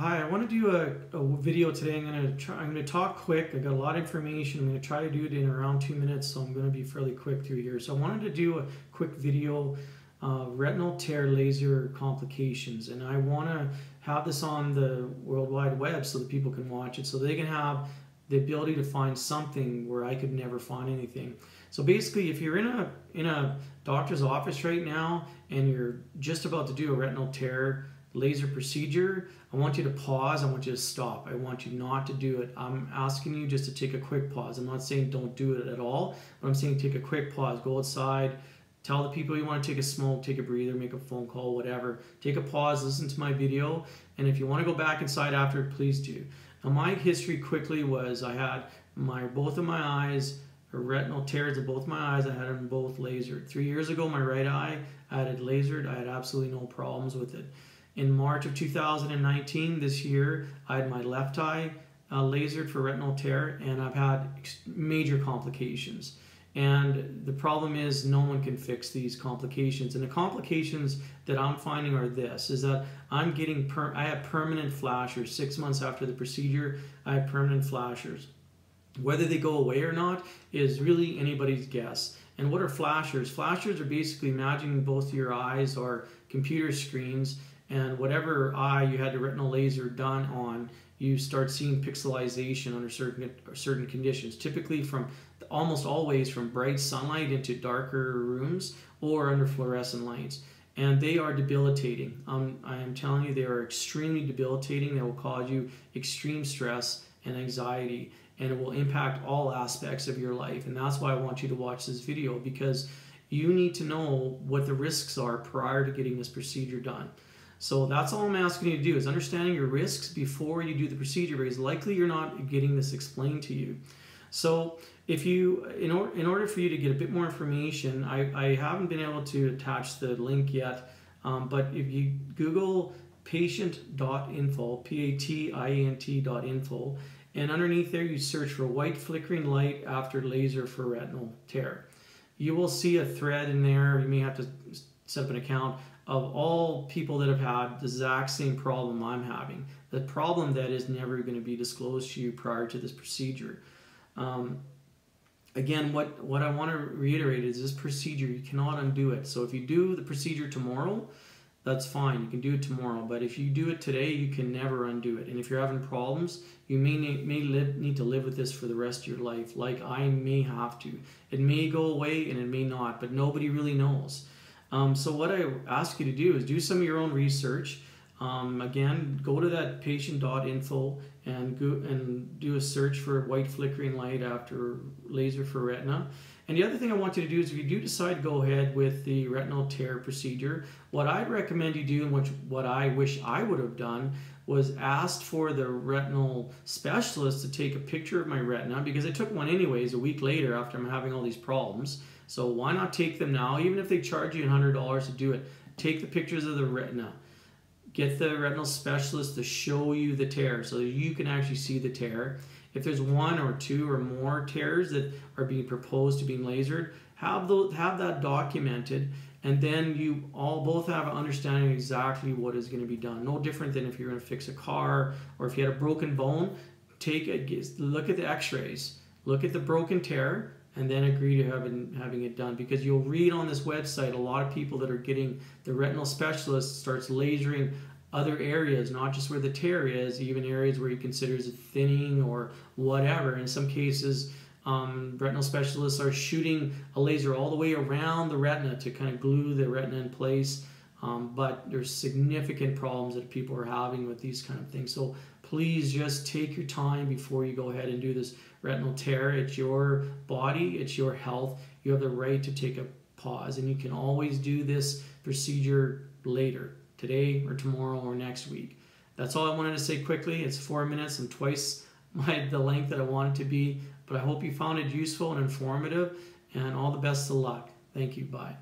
Hi, I want to do a, a video today. I'm going to try. I'm going to talk quick. I got a lot of information. I'm going to try to do it in around two minutes, so I'm going to be fairly quick through here. So I wanted to do a quick video, uh, retinal tear laser complications, and I want to have this on the World Wide Web so that people can watch it, so they can have the ability to find something where I could never find anything. So basically, if you're in a in a doctor's office right now and you're just about to do a retinal tear laser procedure, I want you to pause. I want you to stop. I want you not to do it. I'm asking you just to take a quick pause. I'm not saying don't do it at all, but I'm saying take a quick pause. Go outside. Tell the people you want to take a smoke, take a breather, make a phone call, whatever. Take a pause, listen to my video, and if you want to go back inside after, please do. Now my history quickly was I had my both of my eyes retinal tears of both my eyes. I had them both lasered. Three years ago, my right eye I had it lasered. I had absolutely no problems with it. In March of 2019, this year, I had my left eye uh, lasered for retinal tear, and I've had major complications. And the problem is no one can fix these complications. And the complications that I'm finding are this, is that I'm getting, per I have permanent flashers. Six months after the procedure, I have permanent flashers. Whether they go away or not is really anybody's guess. And what are flashers? Flashers are basically imagining both your eyes are computer screens and whatever eye you had the retinal laser done on, you start seeing pixelization under certain certain conditions. Typically, from almost always from bright sunlight into darker rooms or under fluorescent lights, and they are debilitating. Um, I am telling you, they are extremely debilitating. They will cause you extreme stress and anxiety, and it will impact all aspects of your life. And that's why I want you to watch this video because you need to know what the risks are prior to getting this procedure done. So that's all I'm asking you to do is understanding your risks before you do the procedure because likely you're not getting this explained to you. So if you, in, or, in order for you to get a bit more information, I, I haven't been able to attach the link yet, um, but if you Google patient.info, P-A-T-I-E-N-T.info, and underneath there you search for white flickering light after laser for retinal tear. You will see a thread in there. You may have to set up an account of all people that have had the exact same problem I'm having. The problem that is never going to be disclosed to you prior to this procedure. Um, again, what, what I want to reiterate is this procedure, you cannot undo it. So if you do the procedure tomorrow, that's fine. You can do it tomorrow. But if you do it today, you can never undo it. And if you're having problems, you may, may live, need to live with this for the rest of your life, like I may have to. It may go away and it may not, but nobody really knows. Um, so what I ask you to do is do some of your own research. Um, again, go to that patient.info and go and do a search for white flickering light after laser for retina. And the other thing I want you to do is if you do decide to go ahead with the retinal tear procedure, what I'd recommend you do and which, what I wish I would have done was asked for the retinal specialist to take a picture of my retina because I took one anyways a week later after I'm having all these problems. So why not take them now, even if they charge you $100 to do it? Take the pictures of the retina. Get the retinal specialist to show you the tear so you can actually see the tear. If there's one or two or more tears that are being proposed to being lasered, have, those, have that documented and then you all both have an understanding exactly what is going to be done. No different than if you're going to fix a car or if you had a broken bone, take it, look at the x-rays, look at the broken tear, and then agree to having having it done. Because you'll read on this website a lot of people that are getting the retinal specialist starts lasering other areas not just where the tear is even areas where he considers it thinning or whatever. In some cases um, retinal specialists are shooting a laser all the way around the retina to kind of glue the retina in place um, but there's significant problems that people are having with these kind of things so please just take your time before you go ahead and do this retinal tear. It's your body, it's your health. You have the right to take a pause, and you can always do this procedure later, today or tomorrow or next week. That's all I wanted to say quickly. It's four minutes and twice my, the length that I want it to be, but I hope you found it useful and informative, and all the best of luck. Thank you. Bye.